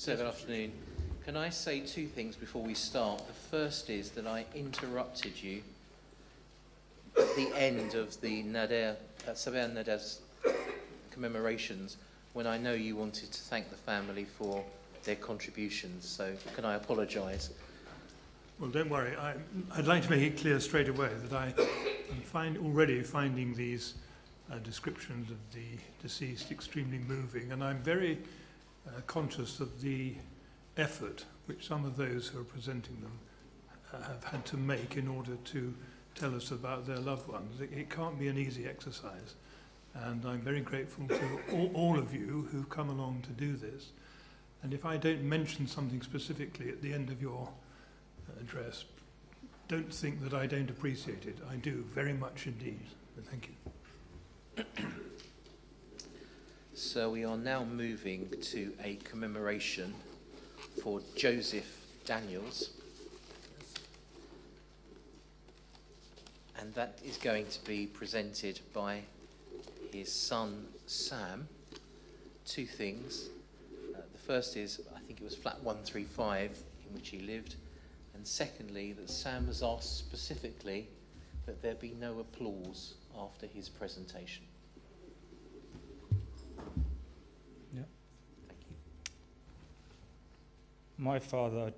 So good afternoon. Can I say two things before we start? The first is that I interrupted you at the end of the Nader, uh, Sabah Nader's commemorations when I know you wanted to thank the family for their contributions. So can I apologise? Well, don't worry. I, I'd like to make it clear straight away that I am find, already finding these uh, descriptions of the deceased extremely moving, and I'm very uh, conscious of the effort which some of those who are presenting them uh, have had to make in order to tell us about their loved ones. It, it can't be an easy exercise. And I'm very grateful to all, all of you who've come along to do this. And if I don't mention something specifically at the end of your uh, address, don't think that I don't appreciate it. I do very much indeed. Thank you. So we are now moving to a commemoration for Joseph Daniels. And that is going to be presented by his son Sam. Two things. Uh, the first is, I think it was flat 135 in which he lived. And secondly, that Sam has asked specifically that there be no applause after his presentation. Yeah. Thank you. My father,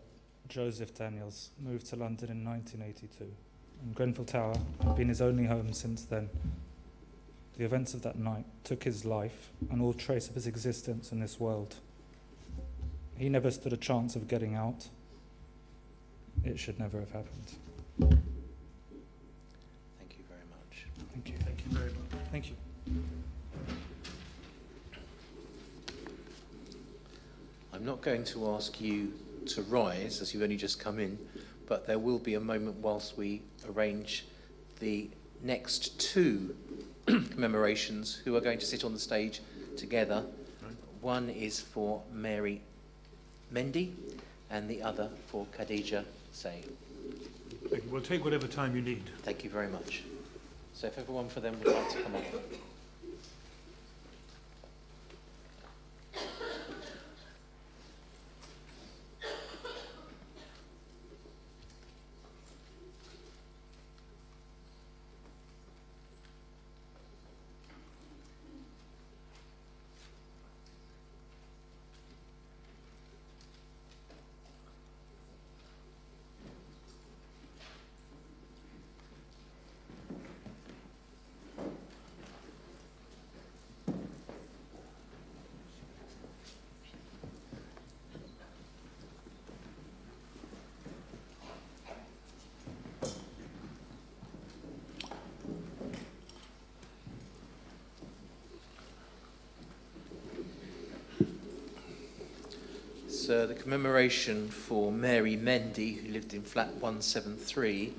Joseph Daniels, moved to London in 1982, and Grenfell Tower had been his only home since then. The events of that night took his life and all trace of his existence in this world. He never stood a chance of getting out. It should never have happened. Thank you very much. Thank you. Thank you very much. Thank you. I'm not going to ask you to rise as you've only just come in, but there will be a moment whilst we arrange the next two commemorations who are going to sit on the stage together. One is for Mary Mendy and the other for Khadija Saye. We'll take whatever time you need. Thank you very much. So if everyone for them would like to come up. So uh, the commemoration for Mary Mendy, who lived in flat 173,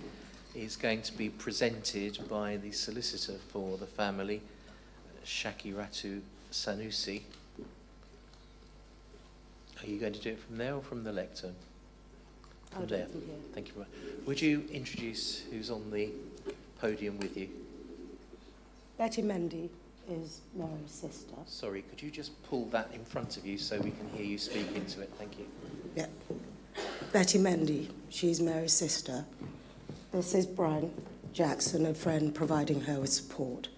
is going to be presented by the solicitor for the family, Shakiratu Sanusi. Are you going to do it from there or from the lectern? From there. Thank you very much. Would you introduce who's on the podium with you? Betty Mendy is Mary's sister. Sorry, could you just pull that in front of you so we can hear you speak into it? Thank you. Yeah. Betty Mendy, she's Mary's sister. This is Brian Jackson, a friend providing her with support,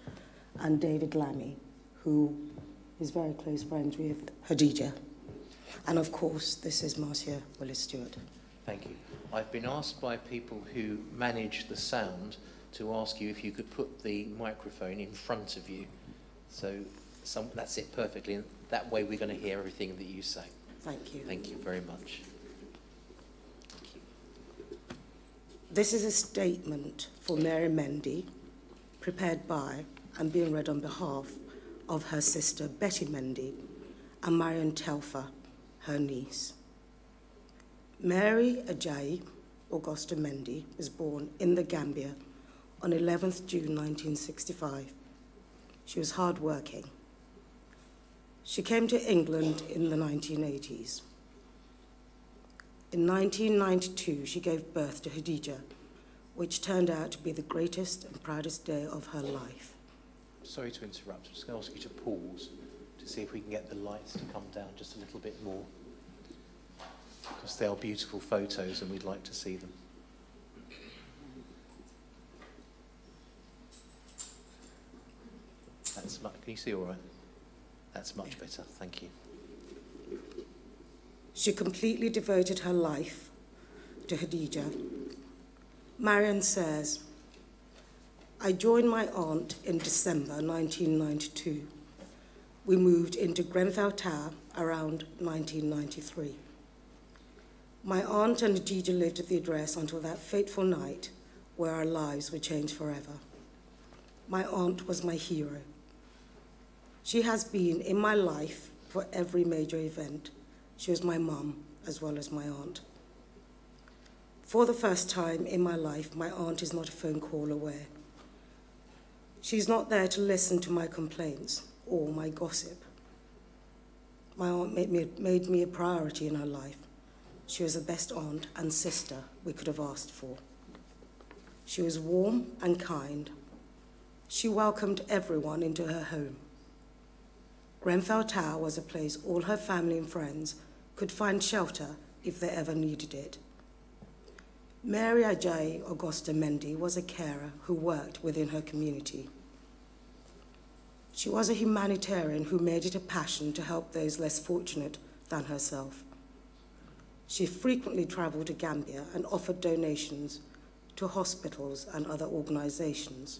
and David Lammy, who is very close friends with Hadija. And of course, this is Marcia Willis Stewart. Thank you. I've been asked by people who manage the sound to ask you if you could put the microphone in front of you. So some, that's it perfectly. And that way we're going to hear everything that you say. Thank you. Thank you very much. Thank you. This is a statement for Mary Mendy, prepared by and being read on behalf of her sister Betty Mendy and Marion Telfer, her niece. Mary Ajayi Augusta Mendy was born in the Gambia on 11th June 1965. She was hardworking. She came to England in the 1980s. In 1992, she gave birth to Hadija, which turned out to be the greatest and proudest day of her life. Sorry to interrupt. I'm just going to ask you to pause to see if we can get the lights to come down just a little bit more. because they are beautiful photos and we'd like to see them. That's much, can you see all right? That's much better, thank you. She completely devoted her life to Hadija. Marion says, I joined my aunt in December 1992. We moved into Grenfell Tower around 1993. My aunt and Hadija lived at the address until that fateful night where our lives were changed forever. My aunt was my hero. She has been in my life for every major event. She was my mum as well as my aunt. For the first time in my life, my aunt is not a phone call away. She's not there to listen to my complaints or my gossip. My aunt made me, made me a priority in her life. She was the best aunt and sister we could have asked for. She was warm and kind. She welcomed everyone into her home. Grenfell Tower was a place all her family and friends could find shelter if they ever needed it. Mary Ajay Augusta Mendy was a carer who worked within her community. She was a humanitarian who made it a passion to help those less fortunate than herself. She frequently traveled to Gambia and offered donations to hospitals and other organizations.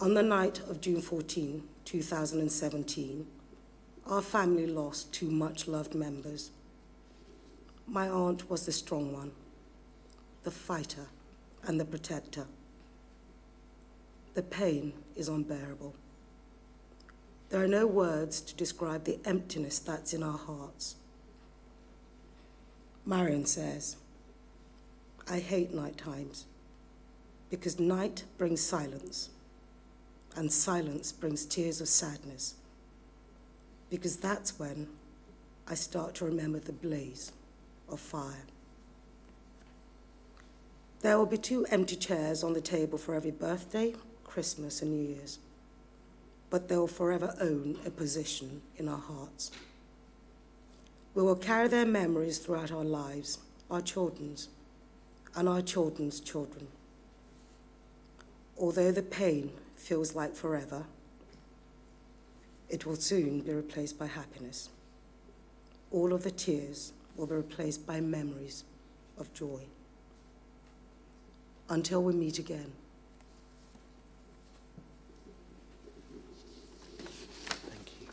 On the night of June 14, 2017, our family lost two much loved members. My aunt was the strong one, the fighter, and the protector. The pain is unbearable. There are no words to describe the emptiness that's in our hearts. Marion says, I hate night times because night brings silence, and silence brings tears of sadness, because that's when I start to remember the blaze of fire. There will be two empty chairs on the table for every birthday, Christmas, and New Year's, but they will forever own a position in our hearts. We will carry their memories throughout our lives, our children's, and our children's children. Although the pain feels like forever, it will soon be replaced by happiness. All of the tears will be replaced by memories of joy. Until we meet again. Thank you.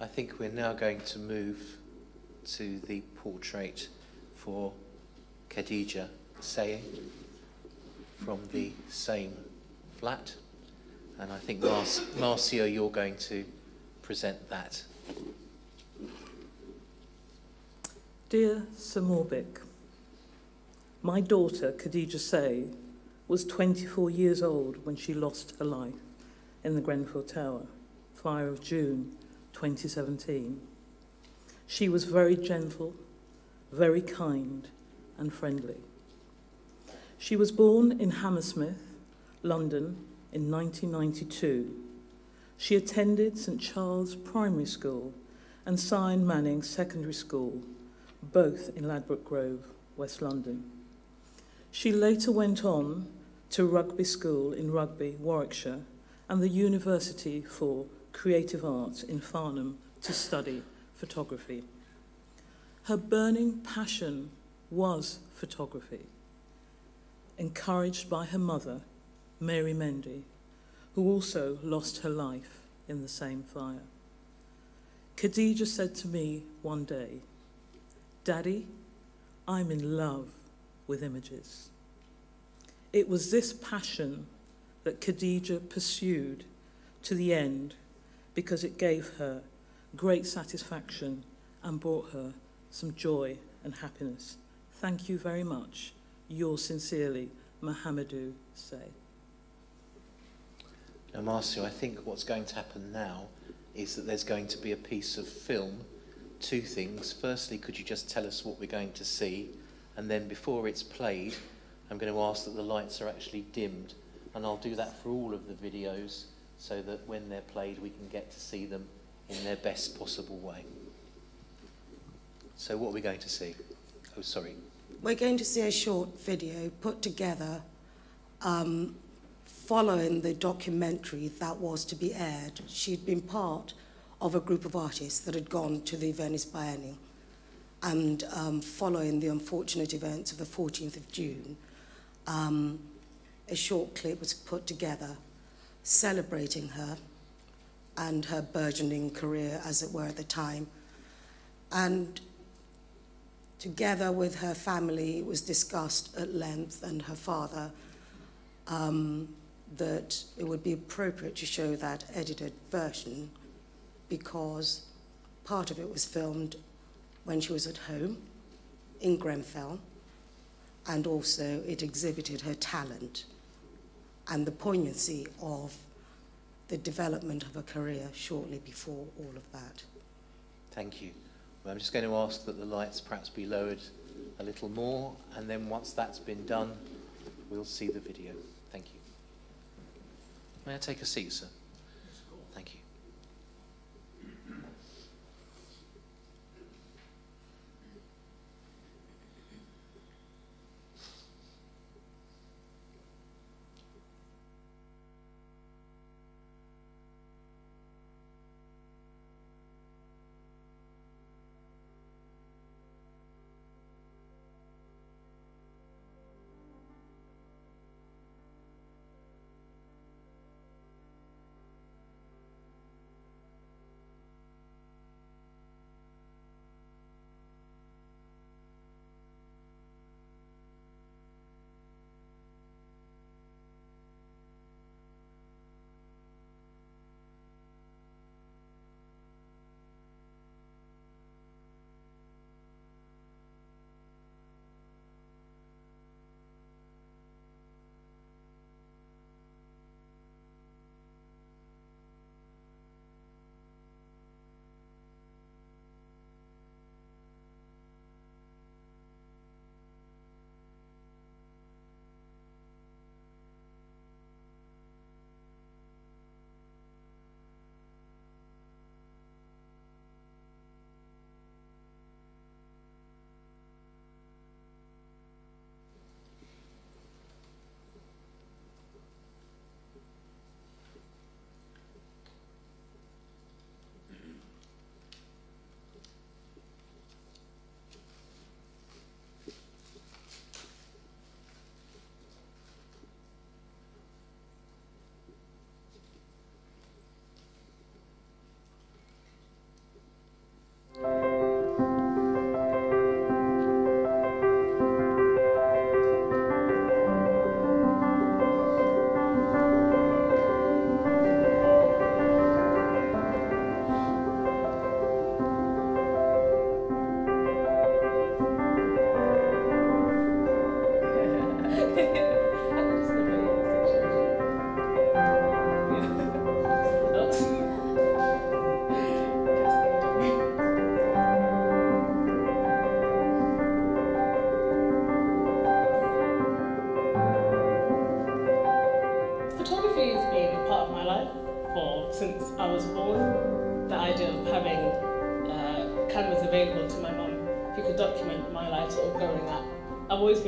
I think we're now going to move to the portrait for Khadija Saye from the same flat. And I think, Mar- Marcia, you're going to present that. Dear Sir Moore-Bick, my daughter, Khadija Saye, was 24 years old when she lost her life in the Grenfell Tower, fire of June 2017. She was very gentle, very kind, and friendly. She was born in Hammersmith, London, in 1992. She attended St Charles Primary School and Sion Manning Secondary School, both in Ladbroke Grove, West London. She later went on to Rugby School in Rugby, Warwickshire, and the University for Creative Arts in Farnham to study photography. Her burning passion was photography, encouraged by her mother, Mary Mendy, who also lost her life in the same fire. Khadija said to me one day, Daddy, I'm in love with images. It was this passion that Khadija pursued to the end because it gave her great satisfaction and brought her some joy and happiness. Thank you very much. Yours sincerely, Mohamedou Saye. Now, Marcia, I think what's going to happen now is that there's going to be a piece of film two things. Firstly, could you just tell us what we're going to see? And then before it's played, I'm going to ask that the lights are actually dimmed. And I'll do that for all of the videos so that when they're played, we can get to see them in their best possible way. So what are we going to see? Oh, sorry. We're going to see a short video put together um, following the documentary that was to be aired. She'd been part of a group of artists that had gone to the Venice Biennial. And um, following the unfortunate events of the 14th of June, um, a short clip was put together celebrating her and her burgeoning career, as it were, at the time. And together with her family, it was discussed at length, and her father, um, that it would be appropriate to show that edited version because part of it was filmed when she was at home in Grenfell, and also it exhibited her talent and the poignancy of the development of a career shortly before all of that. Thank you. Well, I'm just going to ask that the lights perhaps be lowered a little more, and then once that's been done, we'll see the video. Thank you. May I take a seat, sir?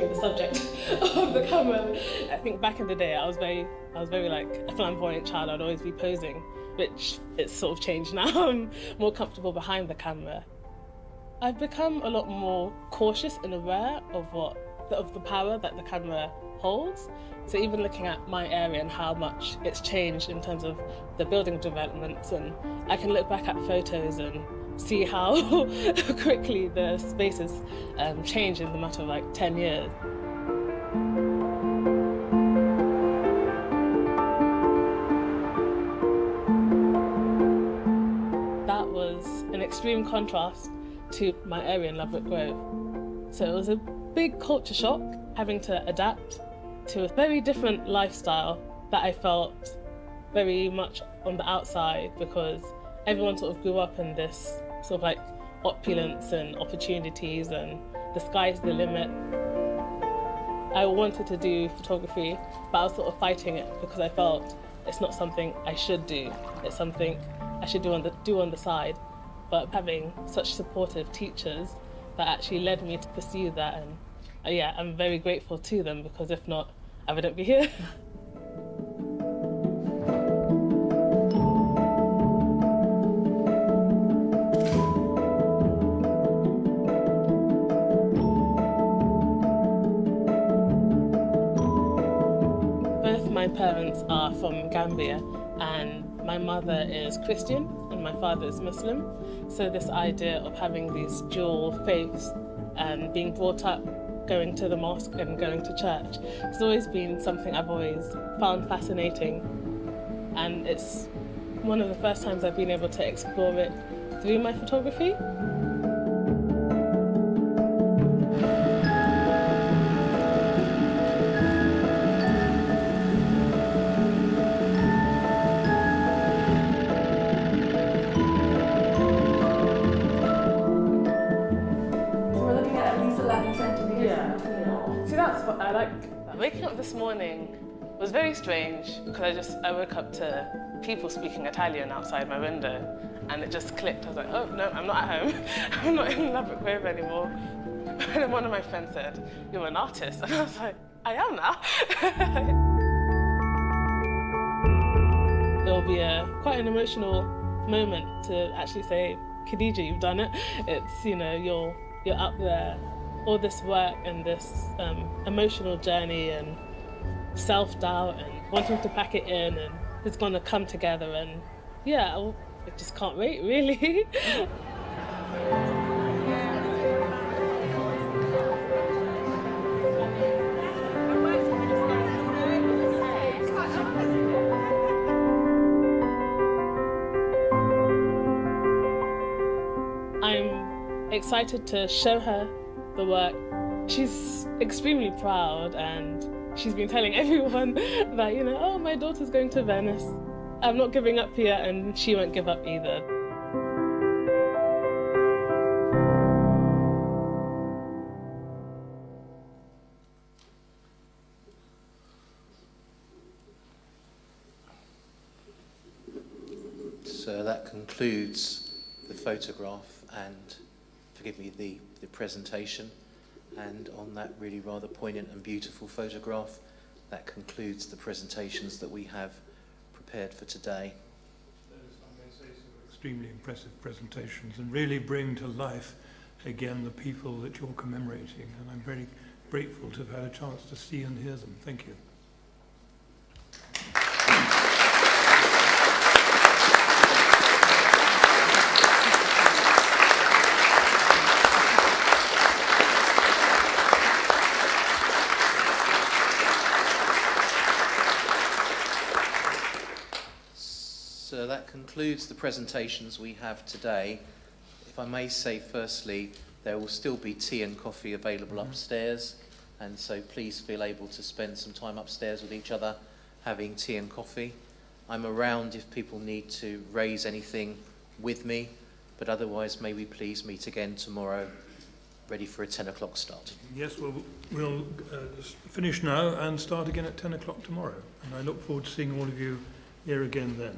The subject of the camera. I think back in the day, I was very, I was very like a flamboyant child. I'd always be posing, which it's sort of changed now. I'm more comfortable behind the camera. I've become a lot more cautious and aware of what of the power that the camera holds. So even looking at my area and how much it's changed in terms of the building developments, and I can look back at photos and see how quickly the spaces um, change in the matter of like 10 years. That was an extreme contrast to my area in Ladbroke Grove. So it was a big culture shock having to adapt to a very different lifestyle that I felt very much on the outside because everyone sort of grew up in this sort of like opulence and opportunities and the sky's the limit. I wanted to do photography, but I was sort of fighting it because I felt it's not something I should do. It's something I should do on the do on the side. But having such supportive teachers that actually led me to pursue that, and uh, yeah, I'm very grateful to them because if not, I wouldn't be here. parents are from Gambia, and my mother is Christian and my father is Muslim. So, this idea of having these dual faiths and being brought up going to the mosque and going to church has always been something I've always found fascinating. And it's one of the first times I've been able to explore it through my photography. Waking up this morning was very strange because I just I woke up to people speaking Italian outside my window, and it just clicked. I was like, oh no, I'm not at home. I'm not in Ladbroke Grove anymore. And then one of my friends said, "You're an artist," and I was like, "I am now." It'll be a quite an emotional moment to actually say, Khadija, you've done it. It's you know you're you're up there, all this work and this um, emotional journey and self doubt and wanting to pack it in and it's going to come together and yeah, I I just can't wait really. I'm excited to show her the work. She's extremely proud and she's been telling everyone that, you know, oh, my daughter's going to Venice. I'm not giving up here and she won't give up either. So that concludes the photograph and, forgive me, the, the presentation. And on that really rather poignant and beautiful photograph, that concludes the presentations that we have prepared for today. Extremely impressive presentations and really bring to life again the people that you're commemorating. And I'm very grateful to have had a chance to see and hear them. Thank you. So that concludes the presentations we have today. If I may say firstly, there will still be tea and coffee available upstairs, and so please feel able to spend some time upstairs with each other having tea and coffee. I'm around if people need to raise anything with me, but otherwise may we please meet again tomorrow, ready for a 10 o'clock start. Yes, we'll, we'll uh, finish now and start again at 10 o'clock tomorrow. And I look forward to seeing all of you here again then.